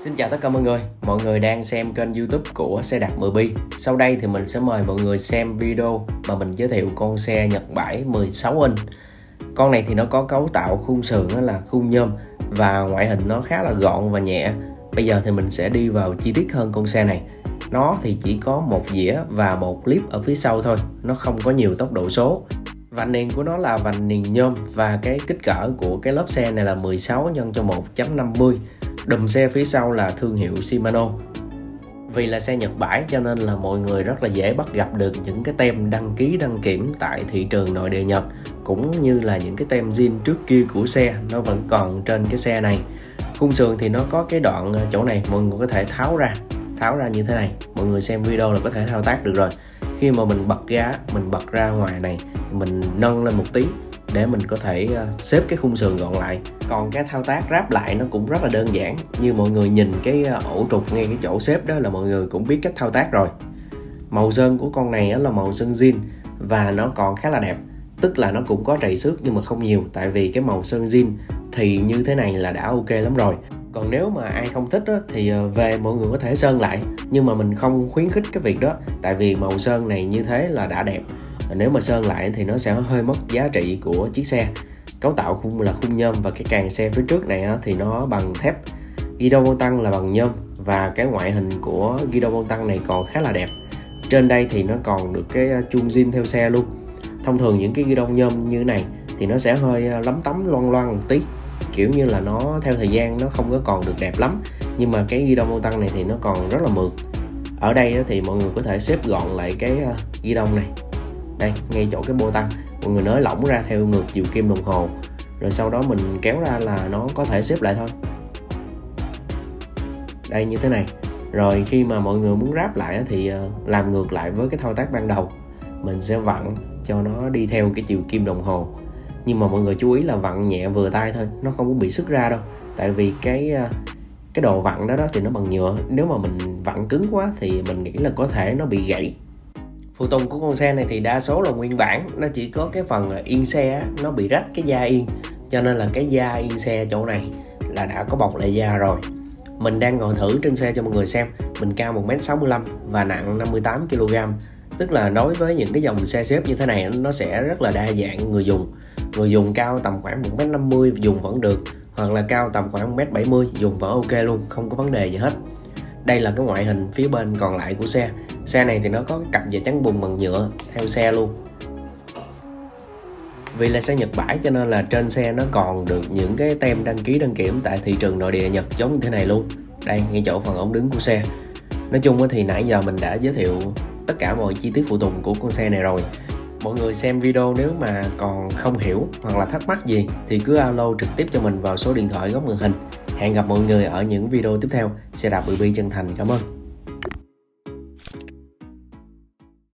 Xin chào tất cả mọi người, mọi người đang xem kênh youtube của xe đạp 10 bi Sau đây thì mình sẽ mời mọi người xem video mà mình giới thiệu con xe Nhật Bãi 16 inch. Con này thì nó có cấu tạo khung sườn đó là khung nhôm và ngoại hình nó khá là gọn và nhẹ. Bây giờ thì mình sẽ đi vào chi tiết hơn con xe này. Nó thì chỉ có một dĩa và một clip ở phía sau thôi, nó không có nhiều tốc độ số. Vành niền của nó là vành niền nhôm và cái kích cỡ của cái lớp xe này là 16 x cho 1.50 Đùm xe phía sau là thương hiệu Shimano. Vì là xe Nhật bãi cho nên là mọi người rất là dễ bắt gặp được những cái tem đăng ký, đăng kiểm tại thị trường nội địa Nhật, cũng như là những cái tem zin trước kia của xe, nó vẫn còn trên cái xe này. Khung sườn thì nó có cái đoạn ờ, chỗ này, mọi người có thể tháo ra tháo ra như thế này. Mọi người xem video là có thể thao tác được rồi. Khi mà mình bật ra mình bật ra ngoài này, mình nâng lên một tí để mình có thể ờ, xếp cái khung sườn gọn lại. Còn cái thao tác ráp lại nó cũng rất là đơn giản. Như mọi người nhìn cái ờ, ổ trục ngay cái chỗ xếp đó là mọi người cũng biết cách thao tác rồi. Màu sơn của con này là màu sơn zin và nó còn khá là đẹp. Tức là nó cũng có trầy xước nhưng mà không nhiều tại vì cái màu sơn zin thì như thế này là đã ok lắm rồi. Còn nếu mà ai không thích đó, thì ờ, về mọi người có thể sơn lại. Nhưng mà mình không khuyến khích cái việc đó tại vì màu sơn này như thế là đã đẹp nếu mà sơn lại thì nó sẽ hơi mất giá trị của chiếc xe. Cấu tạo khung là khung nhôm và cái càng xe phía trước này thì nó bằng thép Guido vô tăng là bằng nhôm và cái ngoại hình của Guido vô tăng này còn khá là đẹp. Trên đây thì nó còn được cái ờ, chung chuông zin theo xe luôn. Thông thường những cái Guido nhôm như này thì nó sẽ hơi ờ, lấm tấm loang loang một tí kiểu như là nó theo thời gian nó không có còn được đẹp lắm. Nhưng mà cái Guido vô tăng này thì nó còn rất là mượt. Ở đây thì mọi người có thể xếp gọn lại cái à, ghi đông này đây, ngay chỗ cái bô tăng mọi người nới lỏng ra theo ngược chiều kim đồng hồ. Rồi sau đó mình kéo ra là nó có thể xếp lại thôi. Đây, như thế này. Rồi khi mà mọi người muốn ráp lại thì ờ, làm ngược lại với cái thao tác ban đầu. Mình sẽ vặn cho nó đi theo cái chiều kim đồng hồ. Nhưng mà mọi người chú ý là vặn nhẹ vừa tay thôi, nó không có bị sức ra đâu. Tại vì cái ờ, cái đồ vặn đó đó thì nó bằng nhựa. Nếu mà mình vặn cứng quá thì mình nghĩ là có thể nó bị gãy phụ tùng của con xe này thì đa số là nguyên bản. Nó chỉ có cái phần là yên xe nó bị rách cái da yên. Cho nên là cái da yên xe chỗ này là đã có bọc lại da rồi. Mình đang ngồi thử trên xe cho mọi người xem. Mình cao 1m65 và nặng 58kg tức là đối với những cái dòng xe xếp như thế này, nó sẽ rất là đa dạng người dùng. Người dùng cao tầm khoảng 1m50 dùng vẫn được, hoặc là cao tầm khoảng 1m70 dùng vẫn ok luôn, không có vấn đề gì hết. Đây là cái ngoại hình phía bên còn lại của xe xe này thì nó có cặp dây chắn bùn bằng nhựa, theo xe luôn. Vì là xe Nhật bãi cho nên là trên xe nó còn được những cái tem đăng ký đăng kiểm tại thị trường nội địa Nhật giống như thế này luôn. Đây, ngay chỗ phần ống đứng của xe. Nói chung thì nãy giờ mình đã giới thiệu tất cả mọi chi tiết phụ tùng của con xe này rồi. Mọi người xem video nếu mà còn không hiểu hoặc là thắc mắc gì thì cứ alo trực tiếp cho mình vào số điện thoại góc màn hình. Hẹn gặp mọi người ở những video tiếp theo. Xe đạp BB chân thành, cảm ơn.